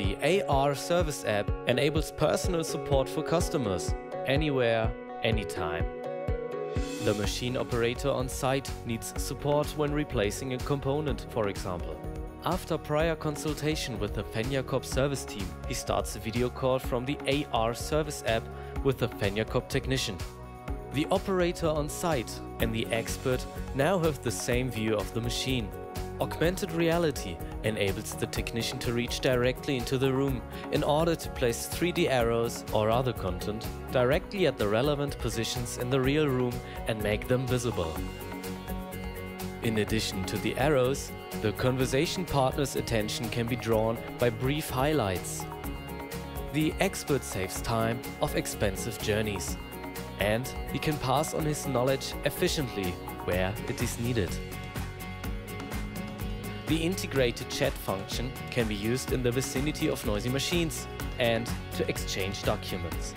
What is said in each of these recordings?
The AR Service app enables personal support for customers anywhere, anytime. The machine operator on site needs support when replacing a component, for example. After prior consultation with the Venjakob service team, he starts a video call from the AR Service app with the Venjakob technician. The operator on site and the expert now have the same view of the machine. Augmented reality enables the technician to reach directly into the room in order to place 3D arrows or other content directly at the relevant positions in the real room and make them visible. In addition to the arrows, the conversation partner's attention can be drawn by brief highlights. The expert saves time of expensive journeys and he can pass on his knowledge efficiently where it is needed. The integrated chat function can be used in the vicinity of noisy machines and to exchange documents.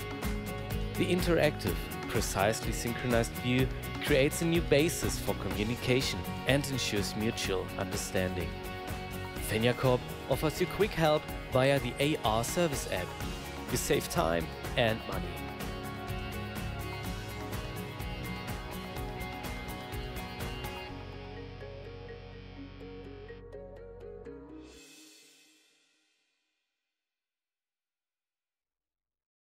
The interactive, precisely synchronized view creates a new basis for communication and ensures mutual understanding. Venjakob offers you quick help via the AR service app. You save time and money.